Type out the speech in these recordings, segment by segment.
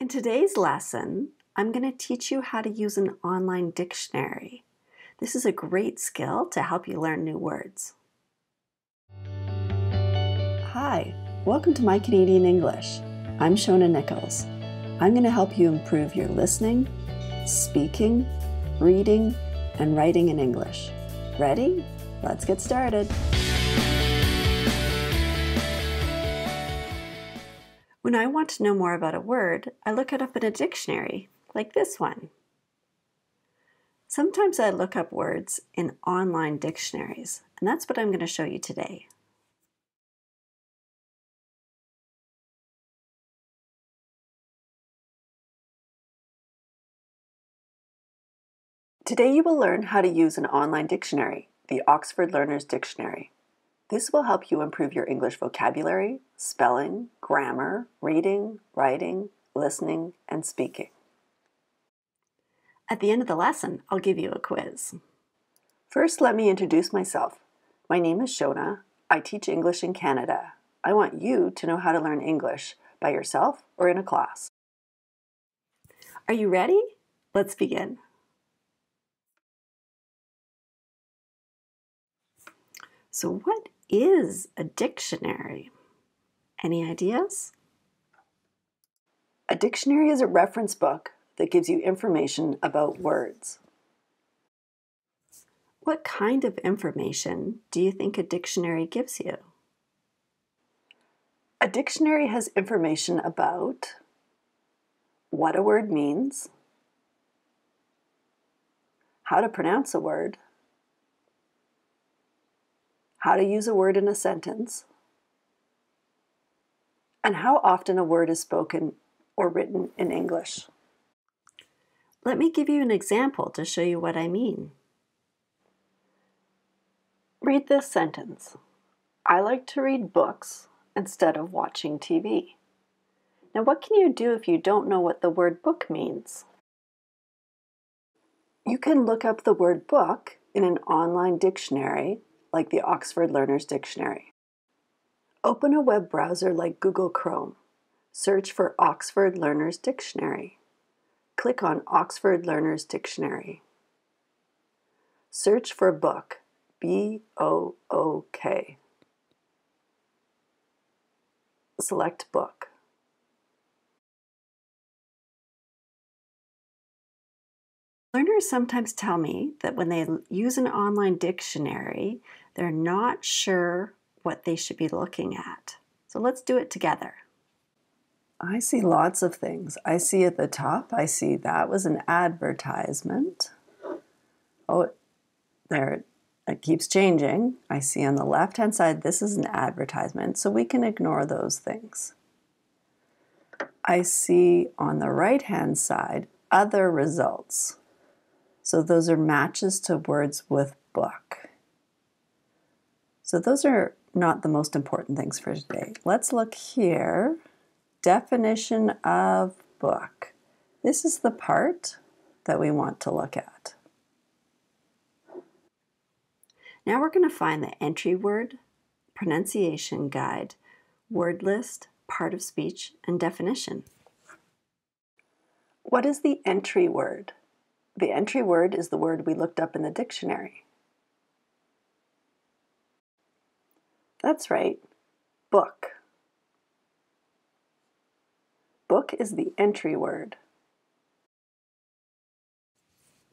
In today's lesson, I'm going to teach you how to use an online dictionary. This is a great skill to help you learn new words. Hi, welcome to My Canadian English. I'm Shona Nichols. I'm going to help you improve your listening, speaking, reading, and writing in English. Ready? Let's get started. When I want to know more about a word, I look it up in a dictionary, like this one. Sometimes I look up words in online dictionaries, and that's what I'm going to show you today. Today you will learn how to use an online dictionary, the Oxford Learner's Dictionary. This will help you improve your English vocabulary, spelling, grammar, reading, writing, listening, and speaking. At the end of the lesson, I'll give you a quiz. First, let me introduce myself. My name is Shona. I teach English in Canada. I want you to know how to learn English by yourself or in a class. Are you ready? Let's begin. So, what is a dictionary? Any ideas? A dictionary is a reference book that gives you information about words. What kind of information do you think a dictionary gives you? A dictionary has information about what a word means, how to pronounce a word, how to use a word in a sentence, and how often a word is spoken or written in English. Let me give you an example to show you what I mean. Read this sentence. I like to read books instead of watching TV. Now, what can you do if you don't know what the word book means? You can look up the word book in an online dictionary like the Oxford Learner's Dictionary. Open a web browser like Google Chrome. Search for Oxford Learner's Dictionary. Click on Oxford Learner's Dictionary. Search for book, B O O K. Select book. Learners sometimes tell me that when they use an online dictionary, they're not sure what they should be looking at. So let's do it together. I see lots of things. I see at the top, I see that was an advertisement. Oh, there, it keeps changing. I see on the left hand side, this is an advertisement, so we can ignore those things. I see on the right hand side, other results. So those are matches to words with book. So those are not the most important things for today. Let's look here. Definition of book. This is the part that we want to look at. Now we're going to find the entry word, pronunciation guide, word list, part of speech, and definition. What is the entry word? The entry word is the word we looked up in the dictionary. That's right, book. Book is the entry word.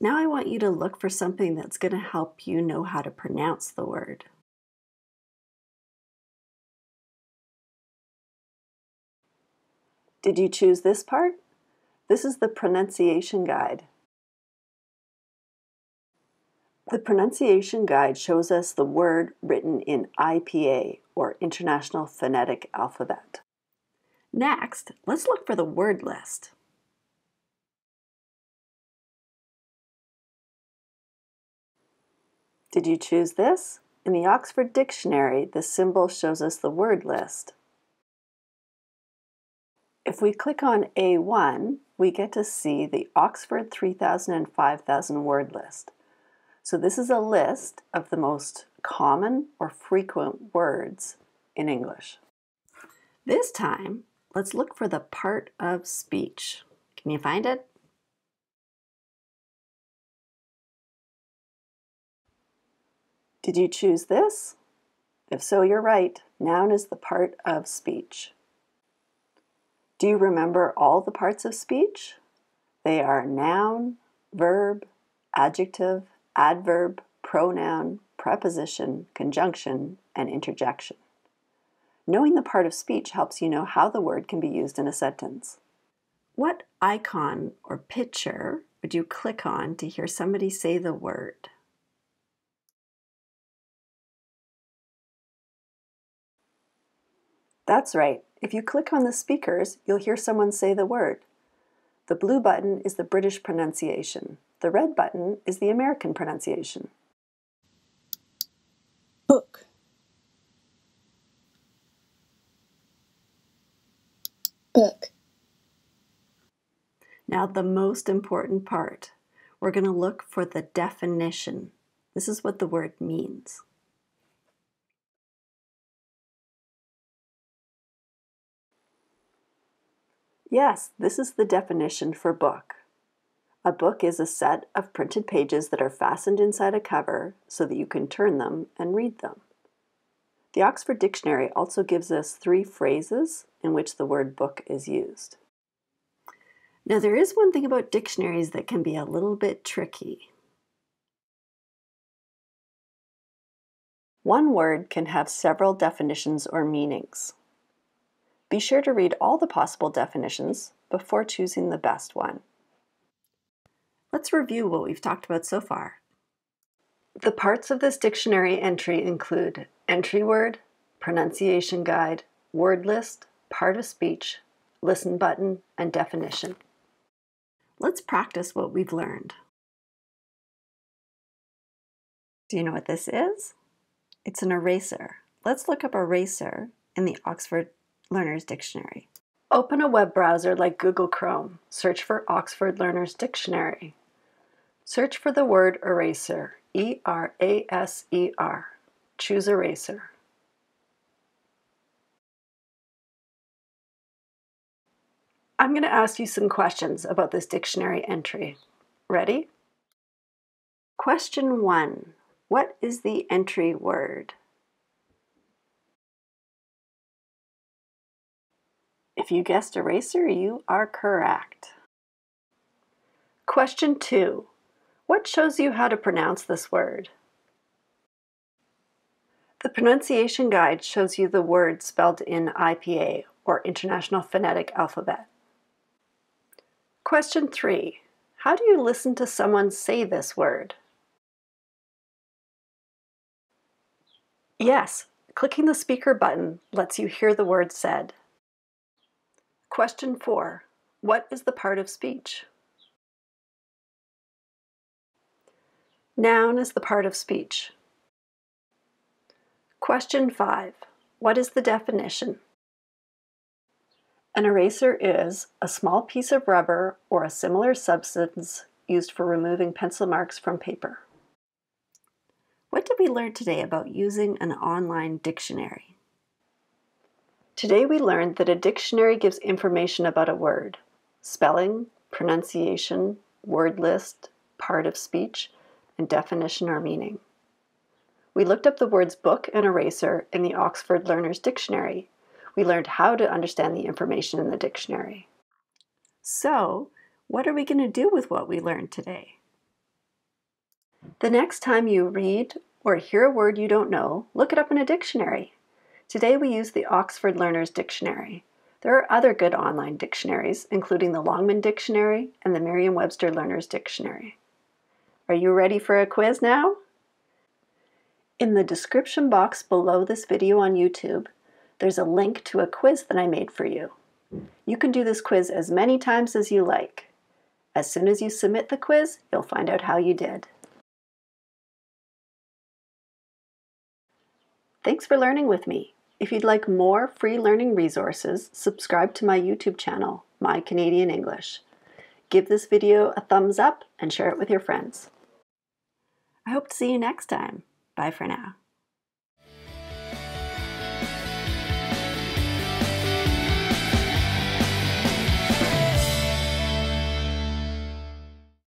Now I want you to look for something that's going to help you know how to pronounce the word. Did you choose this part? This is the pronunciation guide. The pronunciation guide shows us the word written in IPA, or International Phonetic Alphabet. Next, let's look for the word list. Did you choose this? In the Oxford Dictionary, the symbol shows us the word list. If we click on A1, we get to see the Oxford 3000 and 5000 word list. So this is a list of the most common or frequent words in English. This time, let's look for the part of speech. Can you find it? Did you choose this? If so, you're right. Noun is the part of speech. Do you remember all the parts of speech? They are noun, verb, adjective, adverb, pronoun, preposition, conjunction, and interjection. Knowing the part of speech helps you know how the word can be used in a sentence. What icon or picture would you click on to hear somebody say the word? That's right. If you click on the speakers, you'll hear someone say the word. The blue button is the British pronunciation. The red button is the American pronunciation. Book. Book. Now, the most important part, we're going to look for the definition. This is what the word means. Yes, this is the definition for book. A book is a set of printed pages that are fastened inside a cover so that you can turn them and read them. The Oxford Dictionary also gives us three phrases in which the word book is used. Now, there is one thing about dictionaries that can be a little bit tricky. One word can have several definitions or meanings. Be sure to read all the possible definitions before choosing the best one. Let's review what we've talked about so far. The parts of this dictionary entry include entry word, pronunciation guide, word list, part of speech, listen button, and definition. Let's practice what we've learned. Do you know what this is? It's an eraser. Let's look up eraser in the Oxford Learner's Dictionary. Open a web browser like Google Chrome. Search for Oxford Learner's Dictionary. Search for the word eraser, E R A S E R. Choose eraser. I'm going to ask you some questions about this dictionary entry. Ready? Question 1. What is the entry word? If you guessed eraser, you are correct. Question 2. What shows you how to pronounce this word? The pronunciation guide shows you the word spelled in IPA, or International Phonetic Alphabet. Question 3. How do you listen to someone say this word? Yes, clicking the speaker button lets you hear the word said. Question 4. What is the part of speech? Noun is the part of speech. Question 5. What is the definition? An eraser is a small piece of rubber or a similar substance used for removing pencil marks from paper. What did we learn today about using an online dictionary? Today we learned that a dictionary gives information about a word, spelling, pronunciation, word list, part of speech, and definition or meaning. We looked up the words book and eraser in the Oxford Learner's Dictionary. We learned how to understand the information in the dictionary. So, what are we going to do with what we learned today? The next time you read or hear a word you don't know, look it up in a dictionary. Today we use the Oxford Learner's Dictionary. There are other good online dictionaries, including the Longman Dictionary and the Merriam-Webster Learner's Dictionary. Are you ready for a quiz now? In the description box below this video on YouTube, there's a link to a quiz that I made for you. You can do this quiz as many times as you like. As soon as you submit the quiz, you'll find out how you did. Thanks for learning with me. If you'd like more free learning resources, subscribe to my YouTube channel, My Canadian English. Give this video a thumbs up and share it with your friends. I hope to see you next time. Bye for now.